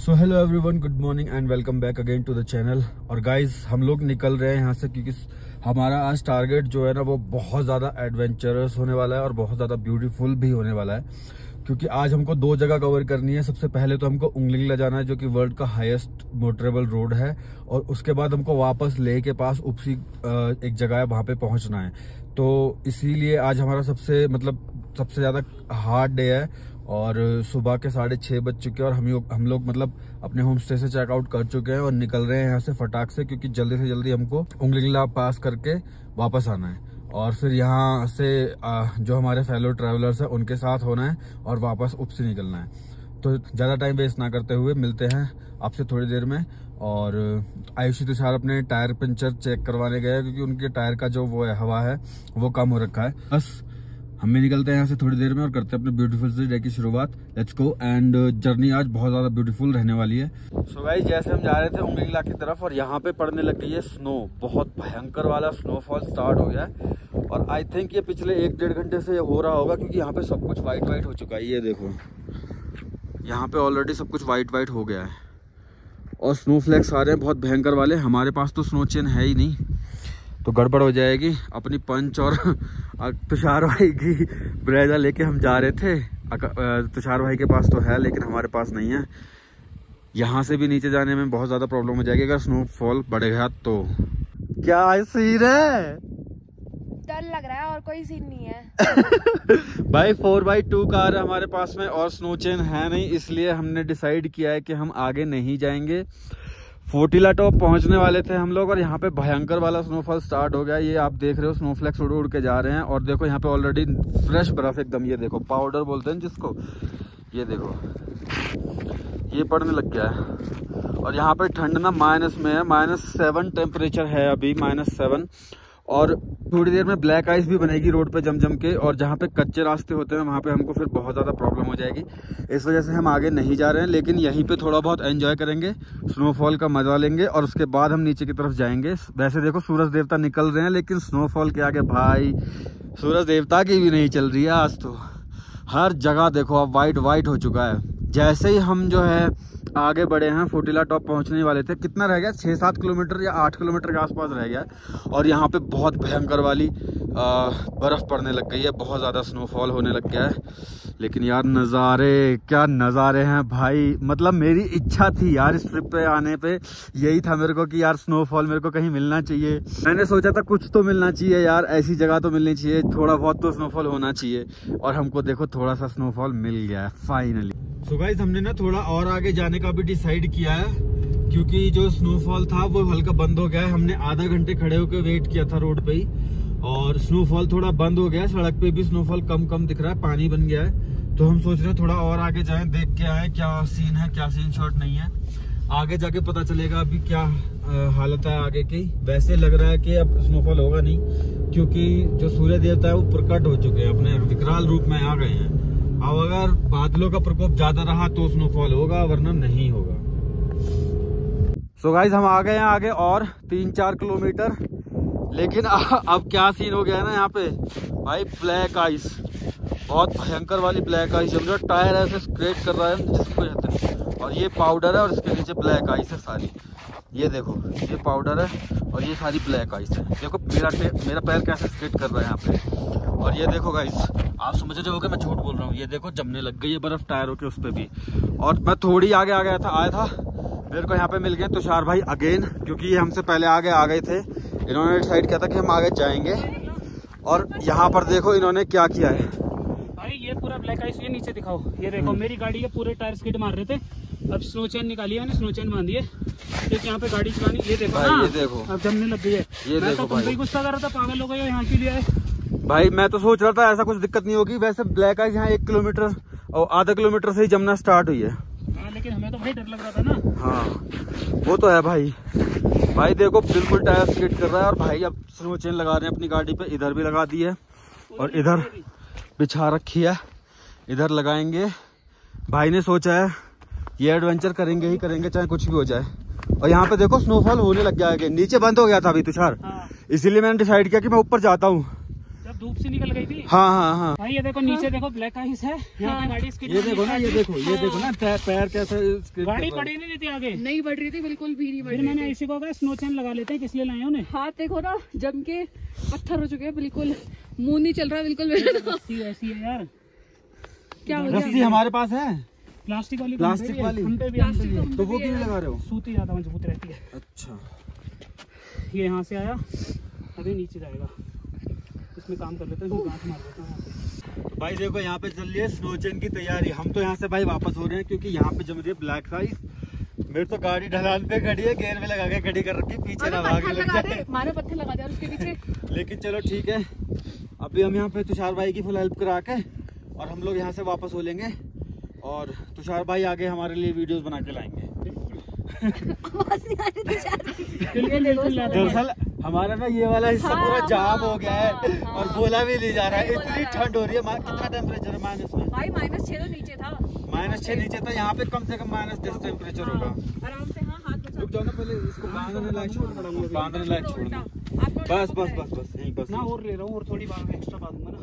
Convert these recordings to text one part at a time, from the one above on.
So hello everyone good morning and welcome back again to the channel और guys हम लोग निकल रहे हैं यहाँ से क्योंकि हमारा आज टारगेट जो है ना, वो बहुत ज़्यादा एडवेंचरस होने वाला है और बहुत ज़्यादा ब्यूटीफुल भी होने वाला है। क्योंकि आज हमको दो जगह कवर करनी है। सबसे पहले तो हमको उंगलिंगला जाना है, जो कि वर्ल्ड का हाईएस्ट मोटरेबल रोड है। और उसके बाद हमको वापस लेह के पास उपसी एक जगह है, वहाँ पे पहुँचना है। तो इसीलिए आज हमारा सबसे मतलब सबसे ज़्यादा हार्ड डे है। और सुबह के साढ़े छः बज चुके हैं और हम लोग हम लोग मतलब अपने होम स्टे से चेकआउट कर चुके हैं और निकल रहे हैं यहाँ से फटाक से क्योंकि जल्दी से जल्दी हमको उंगलिंगला पास करके वापस आना है। और फिर यहाँ से जो हमारे फेलो ट्रैवलर्स हैं, उनके साथ होना है और वापस उप से निकलना है। तो ज़्यादा टाइम वेस्ट ना करते हुए मिलते हैं आपसे थोड़ी देर में। और आयुषी तुषार अपने टायर पंचर चेक करवाने गए क्योंकि उनके टायर का जो वो है, हवा है, वो कम हो रखा है। बस हम भी निकलते हैं यहाँ से थोड़ी देर में और करते हैं अपने ब्यूटीफुल से डे की शुरुआत। लेट्स गो एंड जर्नी आज बहुत ज़्यादा ब्यूटीफुल रहने वाली है। सो गाइस जैसे हम जा रहे थे उंगलीला की तरफ़ और यहाँ पे पड़ने लग गई है स्नो बहुत भयंकर वाला स्नोफॉल स्टार्ट हो गया है। और आई थिंक ये पिछले एक डेढ़ घंटे से हो रहा होगा क्योंकि यहाँ पे सब कुछ व्हाइट व्हाइट हो चुका है। ये देखो। यहाँ पे ऑलरेडी सब कुछ व्हाइट व्हाइट हो गया है। और स्नो फ्लैक्स आ रहे हैं, बहुत भयंकर वाले। हमारे पास तो स्नो चेन है ही नहीं। तो गड़बड़ हो जाएगी। अपनी पंच और तुषार भाई की ब्रेजा लेके हम जा रहे थे। तुषार भाई के पास तो है लेकिन हमारे पास नहीं है। यहाँ से भी नीचे जाने में बहुत ज़्यादा प्रॉब्लम हो जाएगी। अगर स्नोफॉल बढ़ेगा तो। क्या सीन है? डर लग रहा है और कोई सीन नहीं है। भाई फोर बाई टू कार है हमारे पास में और स्नो चेन है नहीं इसलिए हमने डिसाइड किया है कि हम आगे नहीं जाएँगे। फोर्टीला टॉप पहुँचने वाले थे हम लोग और यहाँ पे भयंकर वाला स्नोफॉल स्टार्ट हो गया। ये आप देख रहे हो स्नोफ्लेक्स उड़ उड़ के जा रहे हैं और देखो यहाँ पे ऑलरेडी फ्रेश बर्फ़ एकदम, ये देखो पाउडर बोलते हैं जिसको, ये देखो। ये पड़ने लग गया है। और यहाँ पे ठंड ना माइनस में है माइनस सेवन टेम्परेचर है अभी माइनस सेवन और थोड़ी देर में ब्लैक आइस भी बनेगी रोड पे जम जम के, और जहाँ पे कच्चे रास्ते होते हैं, वहाँ पे हमको फिर बहुत ज़्यादा प्रॉब्लम हो जाएगी। इस वजह से हम आगे नहीं जा रहे हैं, लेकिन यहीं पे थोड़ा बहुत एंजॉय करेंगे स्नोफॉल का मज़ा लेंगे, और उसके बाद हम नीचे की तरफ़ जाएँगे। वैसे देखो, सूरज देवता निकल रहे हैं, लेकिन स्नोफॉल के आगे भाई, सूरज देवता की भी नहीं चल रही है आज तो। हर जगह देखो, अब वाइट वाइट हो चुका है। जैसे ही हम जो है आगे बढ़े हैं फोटिला टॉप पहुँचने वाले थे, कितना रह गया? छः सात किलोमीटर या आठ किलोमीटर के आसपास रह गया। और यहाँ पे बहुत भयंकर वाली बर्फ़ पड़ने लग गई है, बहुत ज़्यादा स्नोफॉल होने लग गया है। लेकिन यार, नज़ारे, क्या नज़ारे हैं भाई। मतलब मेरी इच्छा थी यार इस ट्रिप पे आने पे। यही था मेरे को कि यार स्नोफॉल मेरे को कहीं मिलना चाहिए। मैंने सोचा था कुछ तो मिलना चाहिए यार, ऐसी जगह तो मिलनी चाहिए, थोड़ा बहुत तो स्नोफॉल होना चाहिए। और हमको देखो, थोड़ा सा स्नोफॉल मिल गया है फाइनली सो गाइज़ हमने ना थोड़ा और आगे जाने का भी डिसाइड किया है, क्योंकि जो स्नोफॉल था वो हल्का बंद हो गया है। हमने आधा घंटे खड़े होकर वेट किया था रोड पे ही, और स्नोफॉल थोड़ा बंद हो गया है। सड़क पे भी स्नोफॉल कम कम दिख रहा है, पानी बन गया है। तो हम सोच रहे हैं थोड़ा और आगे जाए, देख के आए क्या सीन है, क्या सीन शॉट नहीं है। आगे जाके पता चलेगा अभी क्या हालत है आगे की। वैसे लग रहा है कि अब स्नोफॉल होगा नहीं, क्योंकि जो सूर्य देवता है वो प्रकट हो चुके हैं, अपने विकराल रूप में आ गए हैं। अब अगर बादलों का प्रकोप ज़्यादा रहा तो स्नोफॉल होगा, वरना नहीं होगा। सो so गाइज़ हम आ गए हैं आगे और तीन चार किलोमीटर। लेकिन अब क्या सीन हो गया है ना यहाँ पे? भाई ब्लैक आइस बहुत भयंकर वाली ब्लैक आइस समझो टायर ऐसे स्क्रेच कर रहा है जिसको और ये पाउडर है और इसके नीचे ब्लैक आइस है सारी। ये देखो ये पाउडर है और ये सारी ब्लैक आइस है। देखो मेरा मेरा पैर कैसे स्केट कर रहा है यहाँ पे। और ये देखो गाइस आप समझ रहे हो कि मैं झूठ बोल रहा हूँ। ये देखो जमने लग गई है बर्फ़ टायरों के उस पर भी। और मैं थोड़ी आगे आ गया था आया था मेरे को यहाँ पे मिल गए तुषार भाई अगेन क्योंकि ये हमसे पहले आगे आ गए थे। इन्होंने डिसाइड किया था कि हम आगे जाएँगे। और यहाँ पर देखो इन्होंने क्या किया है। भाई ये पूरा ब्लैक आइस ये नीचे दिखाओ। ये देखो मेरी गाड़ी के पूरे टायर स्किड मार रहे थे। अब स्नो चैन निकाली है मैंने स्नो चैन बांधी है। एक यहाँ पे गाड़ी चलानी ये देखो भाई ये देखो। अब जमने लग गई है। ये देखो तो भाई। गुस्सा कर रहा था पागल हो गए यहाँ के लिए भाई मैं तो सोच रहा था ऐसा कुछ दिक्कत नहीं होगी वैसे ब्लैक आइस यहाँ एक किलोमीटर और आधा किलोमीटर से ही जमना स्टार्ट हुई है। हाँ, लेकिन हमें तो भाई डर लग रहा था ना। हाँ वो तो है भाई। भाई देखो बिल्कुल टायर स्किट कर रहा है और भाई अब स्नो चेन लगा रहे हैं अपनी गाड़ी पे इधर भी लगा दी है और इधर बिछा रखी है इधर लगाएँगे। भाई ने सोचा है ये एडवेंचर करेंगे ही करेंगे चाहे कुछ भी हो जाए। और यहाँ पे देखो स्नोफॉल होने लग गया है नीचे बंद हो गया था अभी तुषार। हाँ। इसीलिए मैंने डिसाइड किया कि मैं ऊपर जाता हूँ। धूप से निकल गई थी। हाँ हाँ हाँ। भाई ये देखो नीचे देखो ब्लैक आइस है। यहाँ पे गाड़ी स्किड ये देखो ना ये देखो ये देखो ना पैर पैर कैसे गाड़ी है। पड़ी नहीं थी आगे। नहीं बढ़ रही थी बिल्कुल भी नहीं बढ़ रही मैंने ऐसे को कहा स्नो चैन लगा लेते हैं किस लिए लाए उन्हें? हाथ देखो ना जम के पत्थर हो चुके हैं बिल्कुल। मुँह नहीं चल रहा बिल्कुल। ऐसी है यार। क्या रस्सी हमारे पास है। प्लास्टिक वाली प्लास्टिक हम पे भी है, वाली? हम पे भी पे तो वो क्यों लगा रहे हो? सूती ज़्यादा मज़बूत रहती है। अच्छा। ये यहाँ से आया अभी नीचे जाएगा। इसमें काम कर लेते हैं गांठ मार देते हैं। यहाँ पे। भाई देखो यहाँ पे चल रही है स्नो चेन की तैयारी। हम तो यहाँ से भाई वापस हो रहे हैं क्योंकि यहाँ पे जम रही है ब्लैक साइज़ मेरी तो गाड़ी ढलान पे खड़ी है गेयर में लगा के खड़ी कर रखी पीछे ना भाग लग लगा जाए दे मारे पत्थर लगा दे उसके पीछे। लेकिन चलो ठीक है अभी हम यहाँ पे तुषार भाई की फुल हेल्प करा के और हम लोग यहाँ से वापस हो लेंगे। और तुषार भाई आगे हमारे लिए वीडियोस बना के लाएँगे। दरअसल हमारा ना ये वाला हिस्सा हाँ, पूरा जाम हाँ, हो गया है हाँ, और हाँ। बोला भी नहीं जा रहा है। इतनी ठंड हो रही है कितना टेम्परेचर है माइनस में? भाई माइनस छह तो नीचे था। माइनस छह नीचे था यहाँ पे कम से कम माइनस दस टेम्परेचर होगा। हाँ, आराम से हाँ हाथ रुक जाओ ना पहले इसको बांधने लायक छोड़ दो बांधने लायक छोड़ बस बस बस बस यहीं बस। ना और ले रहा हूँ और थोड़ी बार एक्स्ट्रा बाँध दूँगा ना।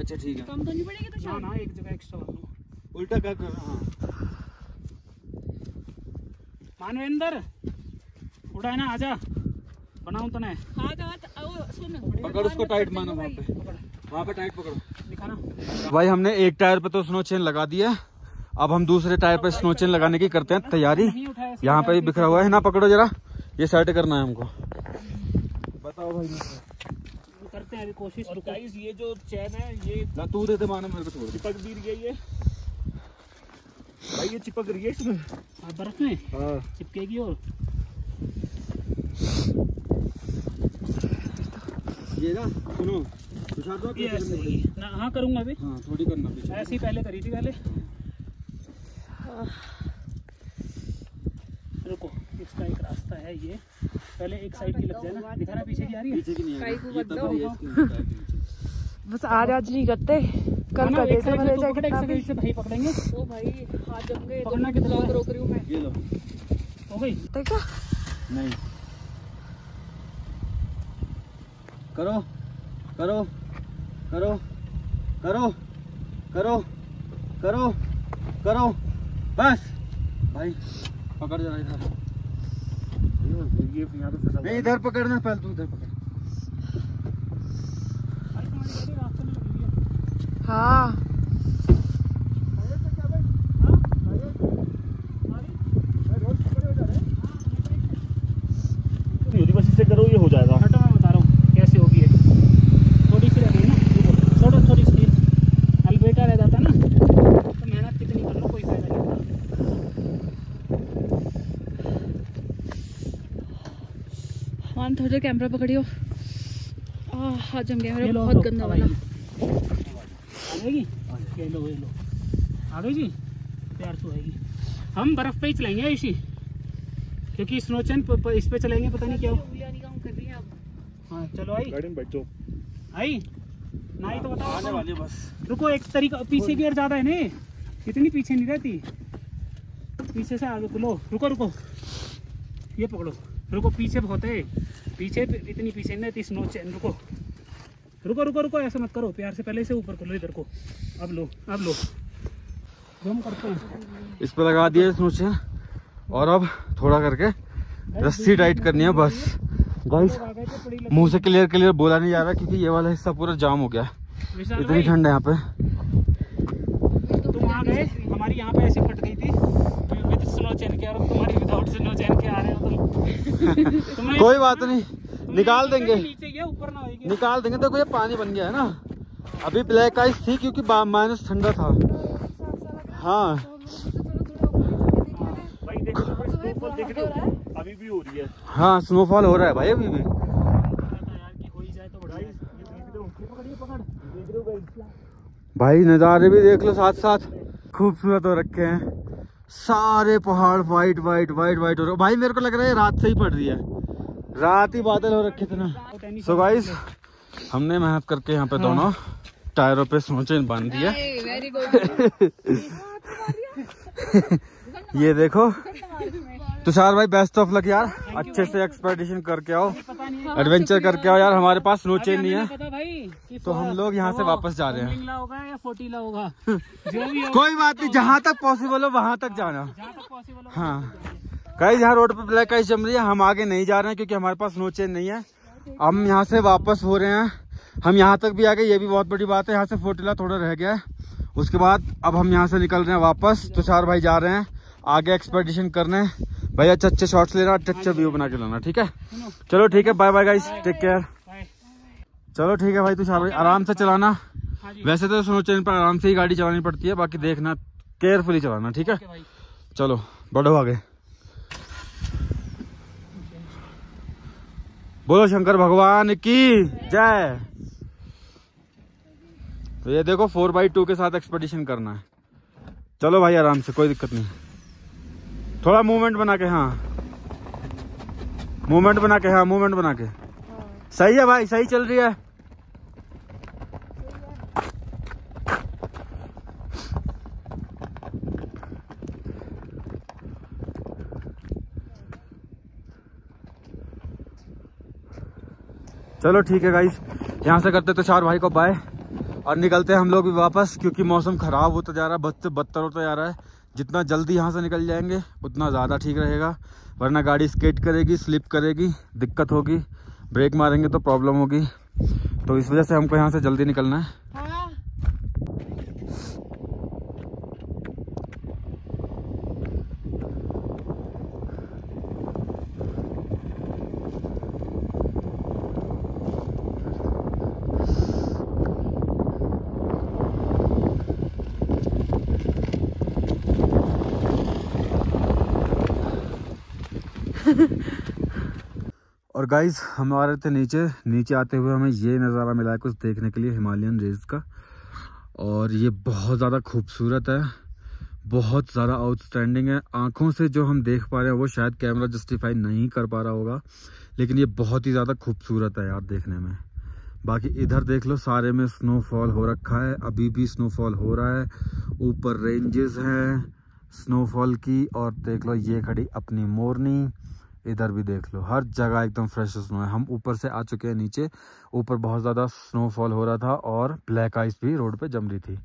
अच्छा ठीक है। कम तो नहीं पड़ेगी तो ना ना एक जगह एक्स्ट्रा बाँध दूँगा उल्टा कर कर हाँ? मानवेंद्र उड़ा है ना आजा। बनाऊँ तो नहीं पकड़ उसको टाइट मानो वहाँ पे। वहाँ पे टाइट पकड़ो। दिखाना। भाई हमने एक टायर पे तो स्नो चेन लगा दिया। अब हम दूसरे टायर पे स्नो चेन लगाने की करते हैं तैयारी। यहाँ पे भी बिखरा हुआ है। ना पकड़ो जरा। ये सेट करना है हमको। बताओ भाई करते हैं अभी कोशिश और ये जो चैन है ये तू देते मानो मेरे को छोड़ दे। चिपक भी रही है ये। भाई ये चिपक रही है इसमें। हाँ, बर्फ़ में? हाँ। चिपकेगी और? ये ना सुनो तो? ना हाँ करूँगा अभी। हाँ थोड़ी करना पीछे। ऐसे ही पहले करी थी पहले। रुको इसका एक रास्ता है ये। पहले एक साइड की लग जाए ना। दिखा ना पीछे की आ रही है? पीछे की नहीं है टायर के नीचे। बस आज आज नहीं करते। हाँ कल का तू भाई पकड़ेंगे? ओ भाई हाथ जम गए पकड़ना कितना रोक रही हूँ मैं ये लो। हो गई? देखा। नहीं। करो करो करो करो करो करो करो। बस। भाई पकड़ जरा इधर। नहीं है। इधर पकड़ना पहले तू इधर पकड़ भाई तुम्हारी गाड़ी रास्ते में लगी हुई है। हाँ नहीं होती बस इससे करो ये हो जाएगा। हटो मैं बता रहा हूँ कैसे होगी ये। थोड़ी सी रह ना। छोड़ो थोड़ी सी। अल्बेटा रह जाता ना। तो मेहनत कितनी कर लो कोई फ़ायदा नहीं। होता मान थोड़ा कैमरा पकड़ियो। आ हाथ जम गया मेरा बहुत गंदा वाला। आएगी। आ जाएगी ये लो ये लो। आ गई जी प्यार से आएगी। हम बर्फ़ पे ही चलाएँगे इसी। क्योंकि स्नो चैन प- प- इस पे चलेंगे पता नहीं क्या। हो उंगलियाँ नहीं काम कर रही हैं अब हाँ चलो आई। गाड़ी में बैठो आई? ना आई तो बताओ। आने वाली बस। रुको एक तरीका पीछे की ओर ज़्यादा है ने इतनी पीछे नहीं रहती? पीछे से लो रुको रुको। ये पकड़ो। रुको पीछे बहुत है। पीछे इतनी पीछे नहीं रहती स्नो चैन रुको। रुको रुको रुको ऐसा मत करो प्यार से पहले से ऊपर कर लो इधर को। अब लो अब लो। हम करते हैं। इस पे लगा दिया स्नो चेन और अब थोड़ा करके रस्सी टाइट करनी है बस। गाइस मुँह से क्लियर क्लियर बोला नहीं जा रहा क्योंकि ये वाला हिस्सा पूरा जाम हो गया इतनी ठंड है यहाँ पे। तुम आ गए हमारी यहाँ पे ऐसी फट गई थी विद स्नो चैन के और तुम्हारी विदाउट स्नो चैन के आ रहे हो तो तुम्हें कोई बात नहीं निकाल देंगे। ऊपर ना होगी निकाल देंगे देखो ये पानी बन गया है ना। अभी ब्लैक आइस थी क्योंकि माइनस ठंडा था। हाँ तो स्नोफॉल देख रहे हो अभी भी हो। रही है हाँ स्नोफॉल हो रहा है? भाई अभी भी हो ही। तो हो हो भाई नज़ारे भी देख लो साथ साथ खूबसूरत हो रखे हैं। सारे पहाड़ वाइट वाइट वाइट वाइट हो रहे भाई मेरे को लग रहा है रात से ही पड़ रही है। रात ही बादल हो रखे थे ना। सो गाइस हमने मेहनत करके यहाँ पे हाँ। दोनों टायरों पे सोचें बाँध दिया। ये देखो। तुषार भाई बेस्ट ऑफ़ लक यार। अच्छे से एक्सपेडिशन करके आओ। नहीं। है एडवेंचर करके आओ यार हमारे पास स्नो चेन नहीं है। तो हम लोग यहाँ से वापस जा रहे हैं। होगा या होगा? कोई बात नहीं जहाँ तक पॉसिबल हो वहाँ तक जाना। हाँ कहीं यहाँ रोड पे ब्लैक आइस जम रही है हम आगे नहीं जा रहे हैं क्योंकि हमारे पास स्नो चेन नहीं है। हम यहाँ से वापस हो रहे हैं। हम यहाँ तक भी आ गए ये भी बहुत बड़ी बात है यहाँ से फोर्टिला थोड़ा रह गया है। उसके बाद अब हम यहाँ से निकल रहे हैं वापस तुषार भाई जा रहे हैं आगे एक्सपेडिशन करने। भाई अच्छे अच्छे शॉट्स लेना अच्छे अच्छे व्यू बना के लाना ठीक है? चलो ठीक है bye bye guys take care चलो ठीक है भाई तुषार भाई आराम से चलाना। वैसे तो स्नो चेन पर आराम से ही गाड़ी चलानी पड़ती है बाकी देखना केयरफुली चलाना ठीक है? चलो बढ़ो आगे। बोलो शंकर भगवान की जय। तो ये देखो फोर बाई टू के साथ एक्सपेडिशन करना है। चलो भाई आराम से, कोई दिक्कत नहीं। थोड़ा मूवमेंट बना के हाँ। मूवमेंट बना के हाँ मूवमेंट बना के। सही है भाई, सही चल रही है। चलो ठीक है गाइस यहाँ से करते तो चार भाई को बाय और निकलते हैं हम लोग भी वापस, क्योंकि मौसम खराब होता जा रहा है बदतर बदतर होता जा रहा है। जितना जल्दी यहाँ से निकल जाएँगे, उतना ज़्यादा ठीक रहेगा, वरना गाड़ी स्केट करेगी स्लिप करेगी, दिक्कत होगी ब्रेक मारेंगे तो प्रॉब्लम होगी। तो इस वजह से हमको यहाँ से जल्दी निकलना है। और गाइस हम आ रहे थे नीचे। नीचे आते हुए हमें ये नज़ारा मिला है कुछ देखने के लिए, हिमालयन रेज का। और ये बहुत ज़्यादा खूबसूरत है। बहुत ज़्यादा आउटस्टैंडिंग है। आँखों से जो हम देख पा रहे हैं, वो शायद कैमरा जस्टिफाई नहीं कर पा रहा होगा। लेकिन ये बहुत ही ज़्यादा खूबसूरत है यार देखने में। बाकी इधर देख लो, सारे में स्नोफॉल हो रखा है। अभी भी स्नोफॉल हो रहा है। ऊपर रेंजेस हैं स्नोफॉल की। और देख लो, ये खड़ी अपनी मोरनी। इधर भी देख लो। हर जगह एकदम फ्रेश स्नो है। हम ऊपर से आ चुके हैं नीचे। ऊपर बहुत ज़्यादा स्नोफॉल हो रहा था और ब्लैक आइस भी रोड पे जम रही थी।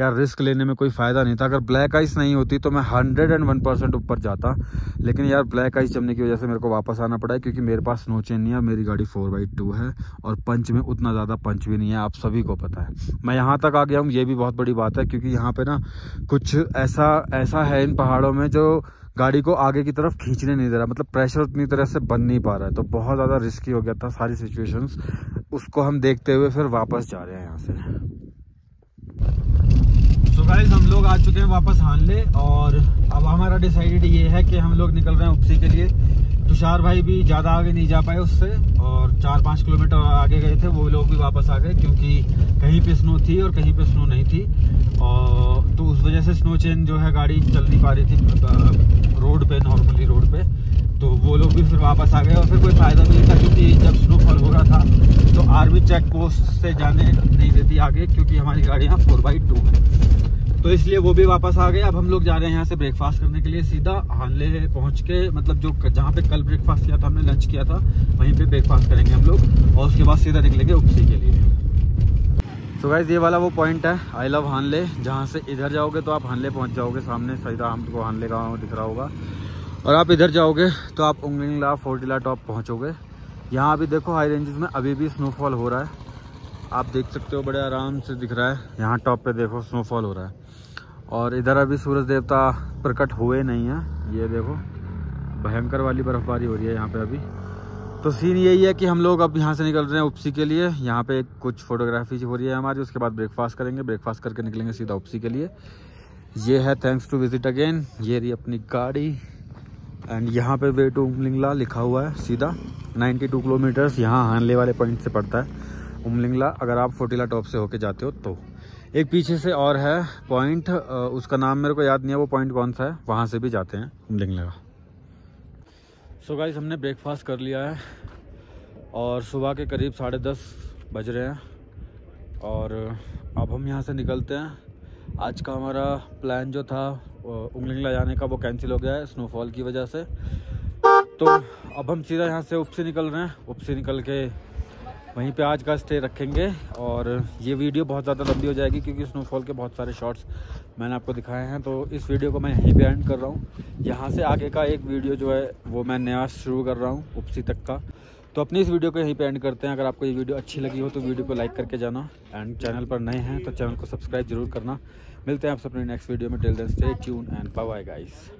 यार रिस्क लेने में कोई फ़ायदा नहीं था। अगर ब्लैक आइस नहीं होती तो मैं हंड्रेड एंड वन परसेंट ऊपर जाता। लेकिन यार ब्लैक आइस जमने की वजह से मेरे को वापस आना पड़ा है क्योंकि मेरे पास स्नो चेन नहीं है मेरी गाड़ी फोर बाई टू है और पंच में उतना ज़्यादा पंच भी नहीं है। आप सभी को पता है। मैं यहाँ तक आ गया हूँ। ये भी बहुत बड़ी बात है क्योंकि यहाँ पे ना कुछ ऐसा ऐसा है इन पहाड़ों में जो गाड़ी को आगे की तरफ़ खींचने नहीं दे रहा मतलब प्रेशर उतनी तरह से बन नहीं पा रहा है तो बहुत ज़्यादा रिस्की हो गया था सारी सिचुएशन उसको हम देखते हुए फिर वापस जा रहे हैं यहाँ से। सो हम लोग आ चुके हैं वापस हानले और अब हमारा डिसाइडेड ये है कि हम लोग निकल रहे हैं उपसी के लिए। तुषार भाई भी ज़्यादा आगे नहीं जा पाए उससे, और चार पाँच किलोमीटर आगे गए थे, वो लोग भी वापस आ गए, क्योंकि कहीं पे स्नो थी और कहीं पे स्नो नहीं थी। और तो उस वजह से स्नो चेन जो है गाड़ी चल नहीं पा रही थी रोड पे नॉर्मली रोड पे। तो वो लोग भी फिर वापस आ गए, और फिर कोई फ़ायदा नहीं था, क्योंकि जब स्नोफॉल हो रहा था तो आर्मी चेक पोस्ट से जाने नहीं देती आगे, क्योंकि हमारी गाड़ियाँ फोर बाई टू है। तो इसलिए वो भी वापस आ गए। अब हम लोग जा रहे हैं यहाँ से ब्रेकफास्ट करने के लिए। सीधा हानले पहुँच के मतलब जो जहाँ पे कल ब्रेकफास्ट किया था, हमने लंच किया था, वहीं पे ब्रेकफास्ट करेंगे हम लोग और उसके बाद सीधा निकलेंगे उपसी के लिए। तो गाइज़ ये वाला वो पॉइंट है। I love Hanle. जहाँ से इधर जाओगे तो आप हानले पहुँच जाओगे। सामने सीधा हमको हानले का दिख रहा होगा। और आप इधर जाओगे तो आप उंगलिंगला, फोर्टिला टॉप पहुँचोगे। यहाँ अभी देखो हाई रेंजेस में अभी भी स्नोफॉल हो रहा है। आप देख सकते हो बड़े आराम से दिख रहा है। यहाँ टॉप पे देखो स्नोफॉल हो रहा है। और इधर अभी सूरज देवता प्रकट हुए नहीं हैं। ये देखो, भयंकर वाली बर्फबारी हो रही है यहाँ पे अभी। तो सीन यही है कि हम लोग अब यहाँ से निकल रहे हैं उपसी के लिए। यहाँ पे कुछ फोटोग्राफी हो रही है हमारी, उसके बाद ब्रेकफास्ट करेंगे। ब्रेकफास्ट करके निकलेंगे सीधा उपसी के लिए। ये है थैंक्स टू विज़िट अगेन ये रही अपनी गाड़ी। एंड यहाँ पे वे टू उमलिंगला लिखा हुआ है सीधा। 92 किलोमीटर्स यहाँ हानले वाले पॉइंट से पड़ता है। उमलिंगला अगर आप फोटिला टॉप से होके जाते हो तो। एक पीछे से और है पॉइंट उसका नाम मेरे को याद नहीं है, वो पॉइंट कौन सा है? वहाँ से भी जाते हैं उमलिंगला सो गाइस हमने ब्रेकफास्ट कर लिया है और सुबह के करीब साढ़े दस बज रहे हैं। और अब हम यहाँ से निकलते हैं। आज का हमारा प्लान जो था उंगलिंगला जाने का, वो कैंसिल हो गया है स्नोफॉल की वजह से। तो अब हम सीधा यहाँ से उपसी निकल रहे हैं। उपसी निकल के वहीं पे आज का स्टे रखेंगे और ये वीडियो बहुत ज़्यादा लंबी हो जाएगी क्योंकि स्नोफॉल के बहुत सारे शॉट्स मैंने आपको दिखाए हैं। तो इस वीडियो को मैं यहीं पे एंड कर रहा हूँ। यहाँ से आगे का एक वीडियो जो है वो मैं नया शुरू कर रहा हूँ उपसी तक का। तो अपनी इस वीडियो को यहीं पे एंड करते हैं। अगर आपको ये वीडियो अच्छी लगी हो तो वीडियो को लाइक करके जाना। एंड चैनल पर नए हैं तो चैनल को सब्सक्राइब ज़रूर करना। मिलते हैं आपसे अपने नेक्स्ट वीडियो में। Till then stay tune and bye bye guys